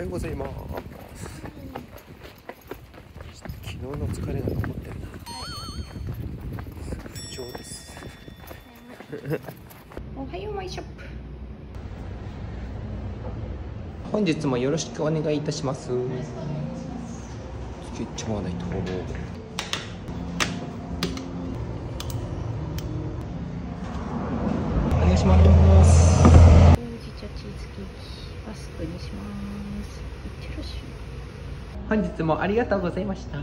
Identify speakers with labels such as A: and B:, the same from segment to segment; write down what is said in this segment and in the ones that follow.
A: はようございます。昨日の疲れが残ってるな。不調です。
B: おはようマイショップ。
A: 本日もよろしくお願いいたします。つけちゃわないとお願いします
B: ほうじ茶チーズケーキバスクにします。いってらっしゃい
A: 本日もありがとうございました。あ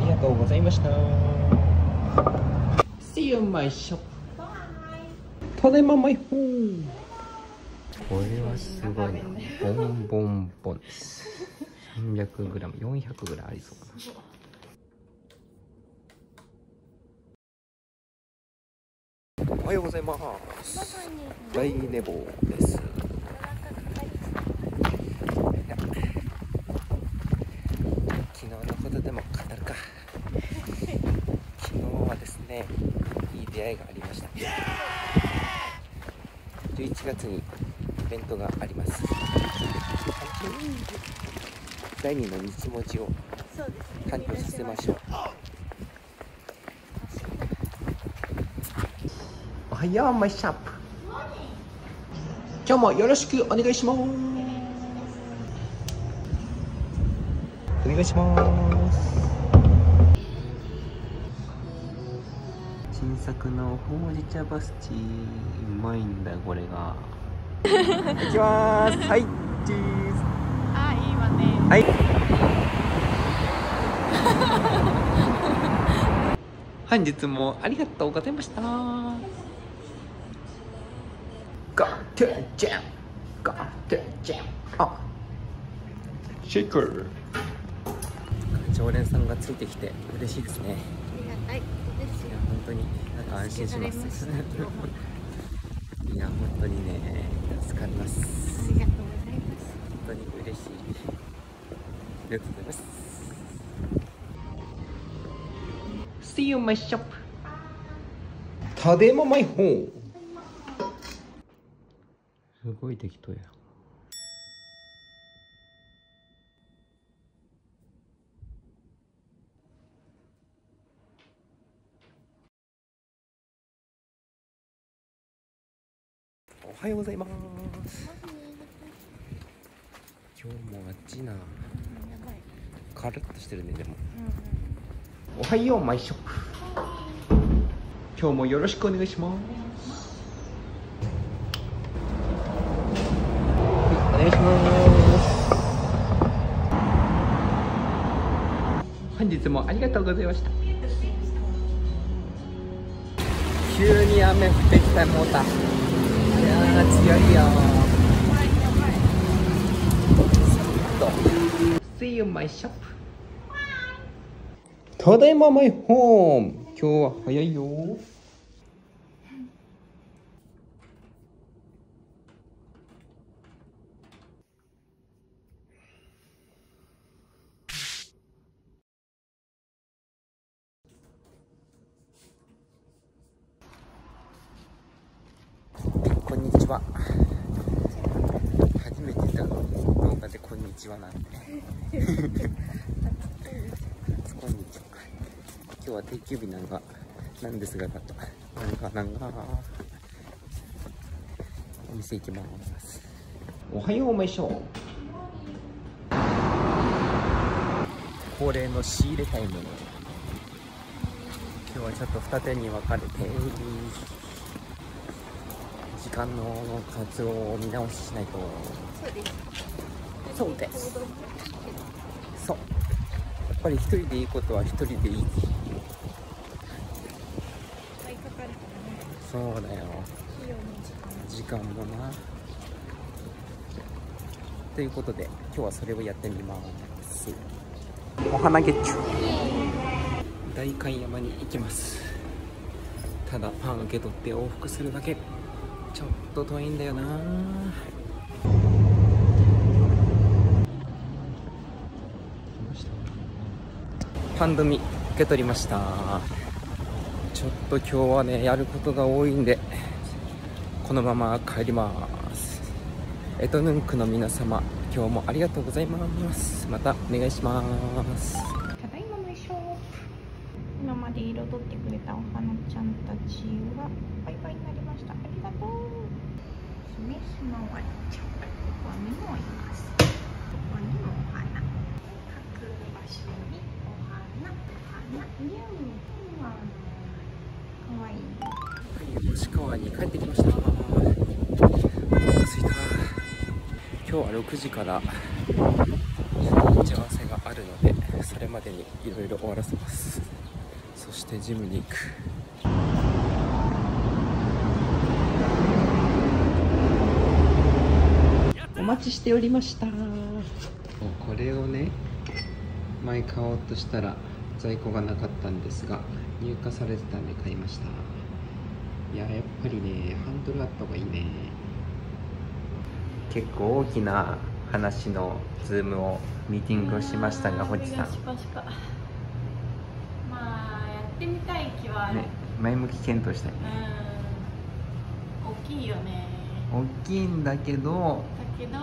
A: りがとうございました。See you in my shop. これはすごいな。ボンボンボンです。300g400 ぐらいありそうかなおはようございます大寝坊です昨日のことでも語るか昨日はですねいい出会いがありました。11月にイベントがあります第二の日持ちを
B: そうですね
A: 誕生させましょうおはようマイシャープ今日もよろしくお願いします。お願いします。新作のほうじ茶バスチーうまいんだこれが。いきます。はい。チーズ
B: あいいわね。
A: はい。本日もありがとうございましたガテジャンガテジャンあシェイクル常連さんがついてきて嬉しいですね。
B: ありがたい。ですよ
A: いや本当になんか安心します。いや本当にね助かります。
B: ありがとうございます。
A: 本当に嬉しい。ありがとうございます。See you my shop. たでま my home すごい適当や。おはようございます。今日も暑いな。
B: やばい。
A: カルッとしてるねでも。
B: うん
A: おはようマイショップ。今日もよろしくお願いしますはいお願いします。本日もありがとうございました。急に雨降ってきたもうたいやー強いよと See you my shop ただいまマイホーム。今日は早いよこんにちは初めてだ動画でこんにちはなんてこんにちは。今日は定休日なんが、なんですが、なんか、なんか、お店行きます。おはよう、おめしょう。恒例の仕入れタイム。今日はちょっと二手に分かれて、時間の活用を見直ししないと。
B: そうです
A: そうです。そう。やっぱり一人でいいことは一人でいい。そうだよ。
B: 時間も
A: な。ということで、今日はそれをやってみます。お花ゲッチュ。代官山に行きます。ただパン受け取って往復するだけ。ちょっと遠いんだよな。パン組受け取りました。ちょっと今日はねやることが多いんでこのまま帰ります。エトヌンクの皆様今日もありがとうございます。またお願いします
B: ただいまのショップ今まで彩ってくれたお花ちゃんたちはバイバイになりましたありがとう姫スノワちゃんここにもいますここにもお花各場所にお花お花ニューうわかわいい
A: 星川に帰ってきました。お腹すいた。今日は6時から打ち合わせがあるのでそれまでにいろいろ終わらせます。そしてジムに行く。お待ちしておりました。これをね前買おうとしたら在庫がなかったんですが入荷されてたんで買いましたいややっぱりねハンドルあった方がいいね。結構大きな話のズームをミーティングをしましたが星さん。
B: まあやってみたい気はある、
A: ね前向き検討したい
B: うん。大きいよね。
A: 大きいんだけど
B: だけど、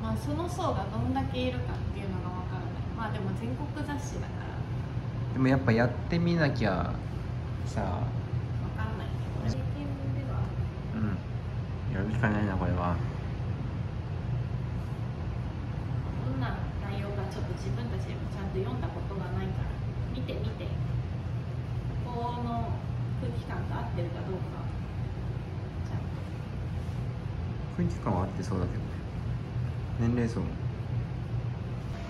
B: まあ、その層がどんだけいるかっていうのがわからない。まあでも全国雑誌だから。
A: でもやっぱやってみなきゃさ
B: わかんないけど経験では
A: うんやるしかないなこれは。
B: どんな内容かちょっと自分たちでもちゃんと読んだことがないから見て見て。この空気感と合ってるかどうか。ちゃんと。
A: 雰囲気感はあってそうだけどね。年齢層も。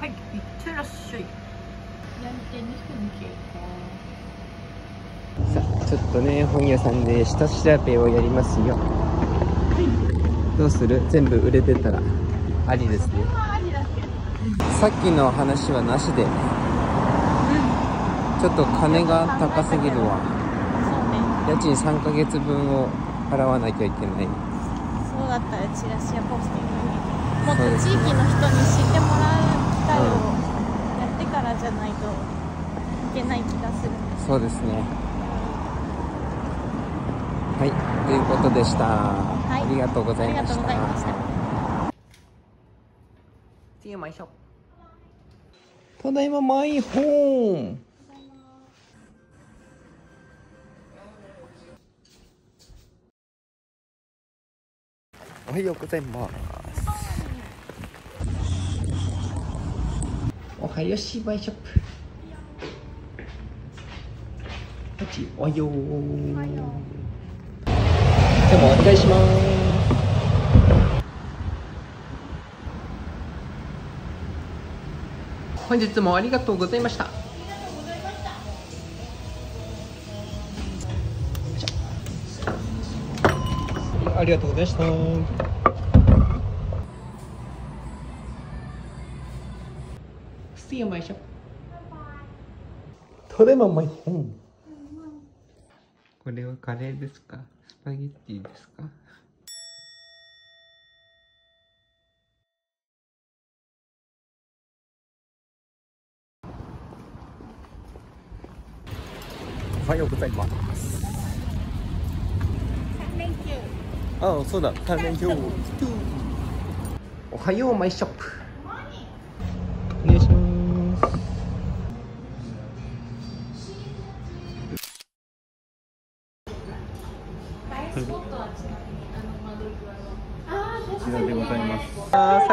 B: はい、いってらっしゃい。
A: さあちょっとね本屋さんで下調べをやりますよどうする？全部売れてたらありですね。さっきの話はなしでちょっと金が高すぎるわ。家賃3ヶ月分を払わなきゃいけない
B: そうだったらチラシやポスティングに。もっと地域の人に知ってもらう機会をやってからじゃないといけない気がする。
A: そうですねはいということでした、
B: い。
A: ありがとうござ
B: ありがとう
A: いました。
B: た。
A: だいまマイホーム。おはようございます。おはよしバイショップこっちおはよう今日もお願いします本日もありがとうございました。ありがとうございました。See you, ま、my home. これはカレーですか？スパゲッティですか？おはようございます。ああ、そう。だ、3連休。おはよう、マイショップ。お願いします。
B: 映えスポットはちなみにあの窓際の。ああ、
A: こちらでございます。はい。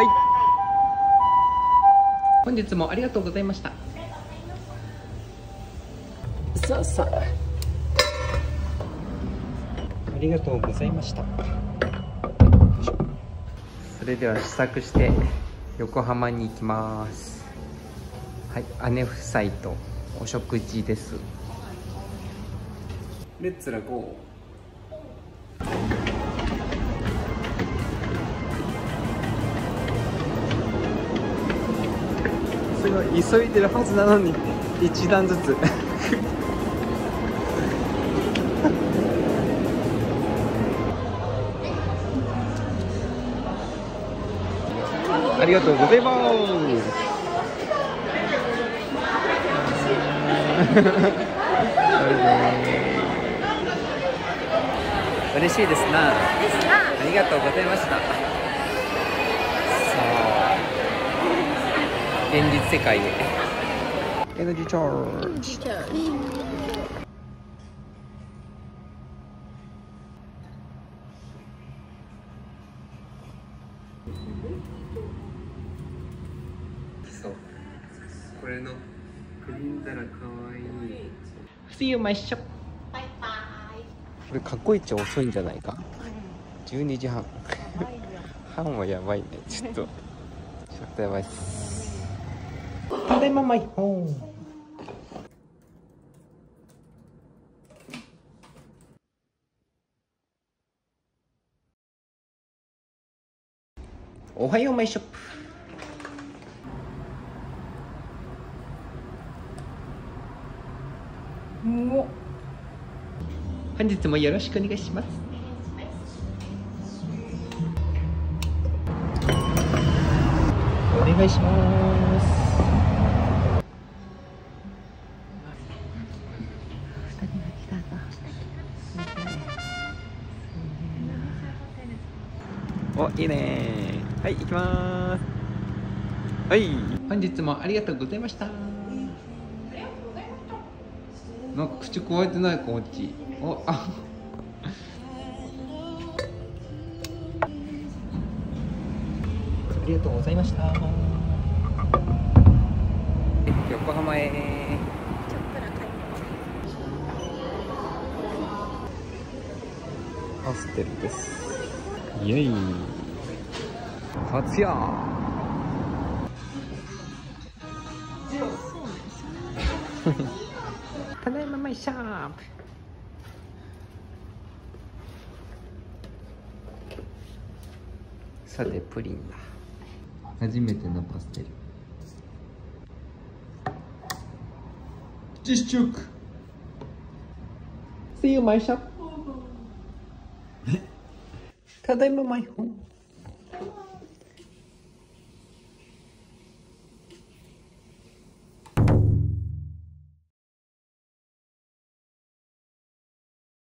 A: 本日もありがとうございました。さあさあ。ありがとうございました。それでは試作して横浜に行きます。はい、姉夫妻とお食事です。レッツラゴー。すごい急いでるはずなのに一段ずつありがとうございます。嬉しいですな。
B: ですな。
A: ありがとうございました。さあ現実世界へ。エナジーチャージ。そう。これの。クリンだらかわいい。See you my shop これ過去一遅いんじゃないか？12時半。半はやばいねちょっと。ちょっとやばいっす。ただいまマイホームおはようマイショップ。
B: も
A: 本日もよろしくお願いします。お願いします。おいいねはい行きます。はい。本日もありがとうございましたなんか口加えてないこっち。おあ。ありがとうございました。横浜へ。
B: ちょっとら帰って
A: パステルです。イエイ。初やただいまマイシャープさてプリンだ初めてのパステル実食 See you my shop. ただいまマイホーム